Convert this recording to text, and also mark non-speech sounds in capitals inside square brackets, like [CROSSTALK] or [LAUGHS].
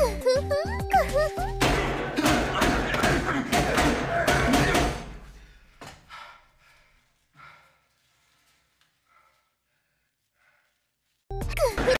ふ [LAUGHS] ふ